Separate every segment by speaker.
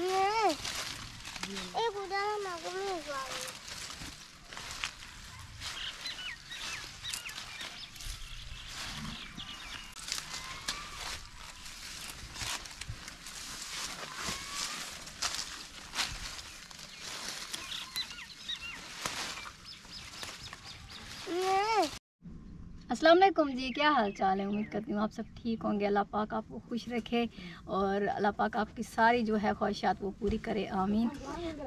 Speaker 1: ये एक उदाहरण आपको मिल जाएगा ये
Speaker 2: वालेकुम जी, क्या हाल चाल है? उम्मीद करती हूँ आप सब ठीक होंगे। अल्लाह पाक आपको खुश रखे और अल्लाह पाक आपकी सारी जो है ख्वाहिशात वो पूरी करे। आमीन।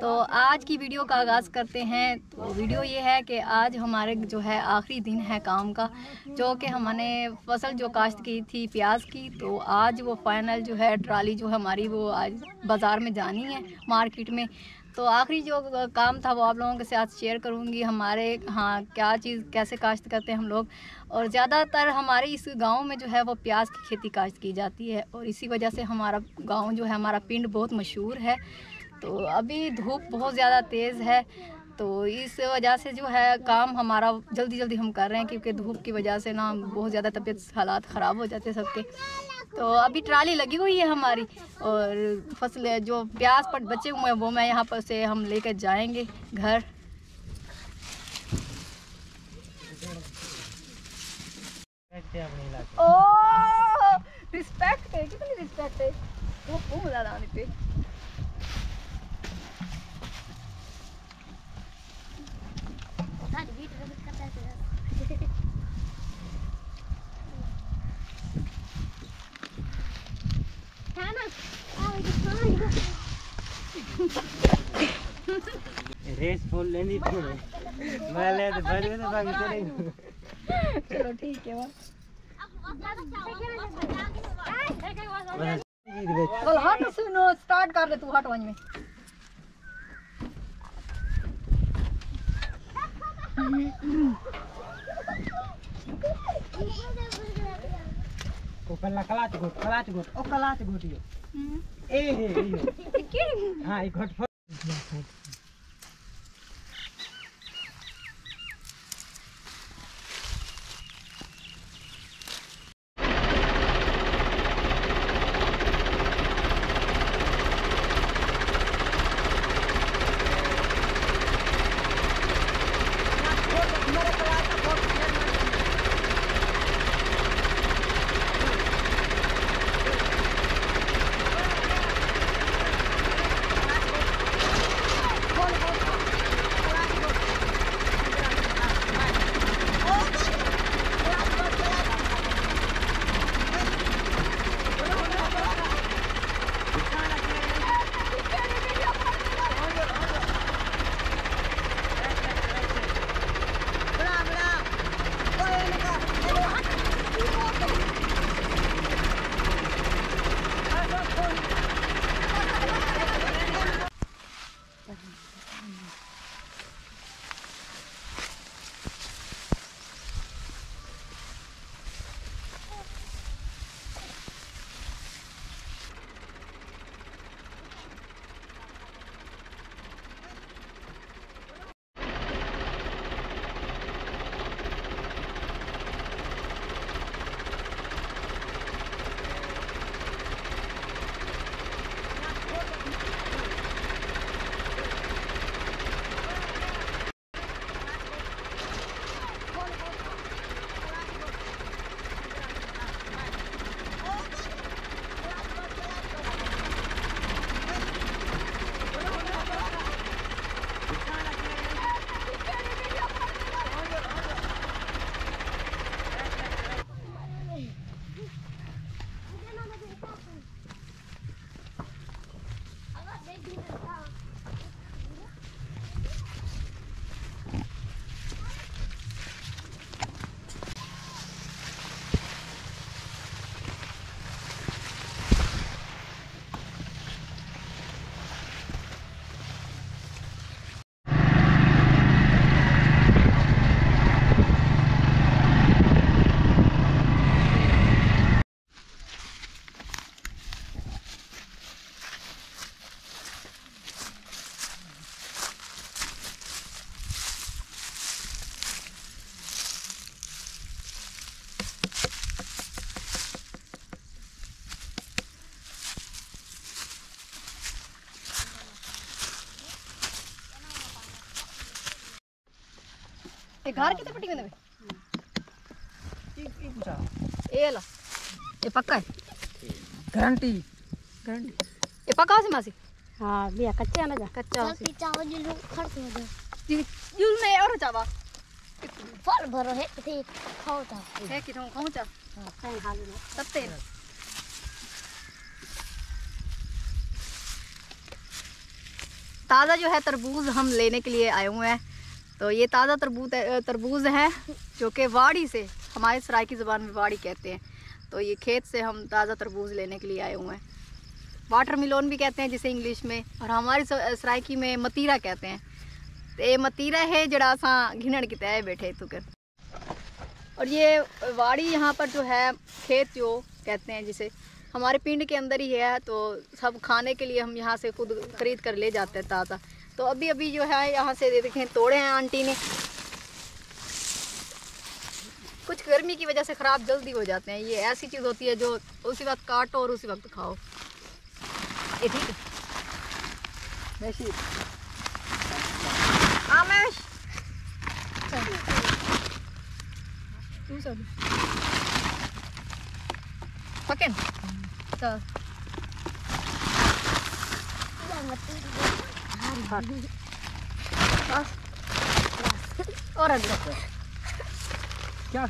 Speaker 2: तो आज की वीडियो का आगाज़ करते हैं। तो वीडियो ये है कि आज हमारे जो है आखिरी दिन है काम का, जो कि हमने फ़सल जो काश्त की थी, प्याज की तो आज वो फाइनल जो है ट्राली जो है हमारी वो आज बाज़ार में जानी है, मार्केट में। तो आखिरी जो काम था वो आप लोगों के साथ शेयर करूँगी। हमारे हाँ क्या चीज़, कैसे काश्त करते हैं हम लोग। और ज़्यादातर हमारे इस गाँव में जो है वो प्याज की खेती काश्त की जाती है। और इसी वजह से हमारा गाँव जो है, हमारा पिंड बहुत मशहूर है। तो अभी धूप बहुत ज़्यादा तेज़ है। तो इस वजह से जो है काम हमारा जल्दी जल्दी हम कर रहे हैं, क्योंकि धूप की वजह से ना बहुत ज़्यादा तबीयत हालात ख़राब हो जाते सबके। तो अभी ट्राली लगी हुई है हमारी और फ़सल, जो प्याज पर बचे हुए हैं, वो मैं यहाँ पर से हम लेकर जाएँगे घर। ओ रिस्पेक्ट है कितनी रिस्पेक्ट है? वो बहुत ज़्यादा पे।
Speaker 1: करता है। आओ ये खाना
Speaker 3: रेस फुल लेनी थी। मैं ले तो भर में तो बाकी चले
Speaker 2: चलो ठीक है चल हट सुनो स्टार्ट कर ले तू हट वहीं में।
Speaker 3: ऊपर ला कलाच गोट कलाच गोट ओ कलाच गोट यो। ए हे हाँ ई घट
Speaker 2: ये घर कितने में
Speaker 4: ई पूछा
Speaker 2: ये ला। ये पक्का है?
Speaker 4: गारंटी गारंटी
Speaker 2: ये पक्का से मासी?
Speaker 4: हाँ कच्चे ना जा।
Speaker 2: कच्चा
Speaker 1: चावल जो लोग खर्च हो
Speaker 2: में और चावा
Speaker 1: फल भरो है थे खाओ था
Speaker 2: है कि तुम
Speaker 1: हाल में
Speaker 2: सब तेल। ताज़ा जो है तरबूज हम लेने के लिए आए हुए हैं। तो ये ताज़ा तरबूज तरबूज है, जो कि वाड़ी से, हमारे सराय की ज़बान में वाड़ी कहते हैं। तो ये खेत से हम ताज़ा तरबूज लेने के लिए आए हुए हैं। वाटर मिलोन भी कहते हैं जिसे इंग्लिश में, और हमारी स- सराइकी में मतीरा कहते हैं। तो ये मतीरा है, जड़ा असा घिनड़ की तय बैठे तो कर। और ये वाड़ी यहाँ पर जो है, खेत जो कहते हैं जिसे, हमारे पिंड के अंदर ही है तो सब खाने के लिए हम यहाँ से खुद खरीद कर ले जाते हैं ताज़ा। तो अभी अभी जो है यहाँ से देखें तोड़े हैं आंटी ने। कुछ गर्मी की वजह से ख़राब जल्दी हो जाते हैं। ये ऐसी चीज़ होती है जो उसी वक्त काटो और उसी वक्त खाओ। ये ठीक है। आमेश तू सब। Bak. Bas. Bas. Orada dur.
Speaker 4: क्या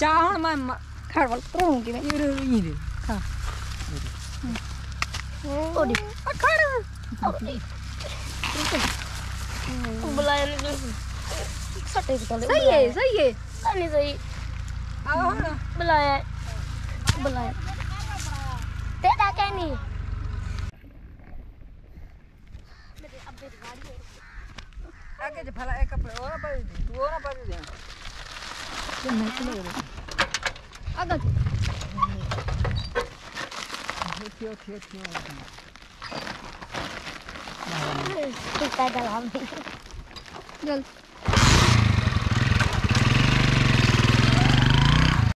Speaker 1: चाहन
Speaker 4: मैं खड़वल तरूँगी
Speaker 2: मैं ये ये दे
Speaker 4: हाँ ओडी अखड़
Speaker 1: ओडी बुलाया नहीं सटे तो
Speaker 2: सही है सही है
Speaker 1: नहीं सही
Speaker 4: आओ
Speaker 1: बुलाया बुलाया तेरा कहनी आगे
Speaker 4: जो भला एक पे ओना पर दी तू ओना पर दी तो मैं चले
Speaker 2: गए
Speaker 4: आगा क्यों क्यों
Speaker 1: क्यों कितना जल हम
Speaker 2: जल